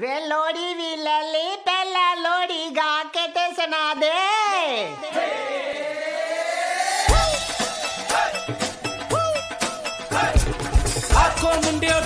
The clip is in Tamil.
वे लोड़ी ਵੀ लली पहला लोड़ी गा के ते सुना दे ਦੇ ਆਖੋ ਮੁੰਡਿਓ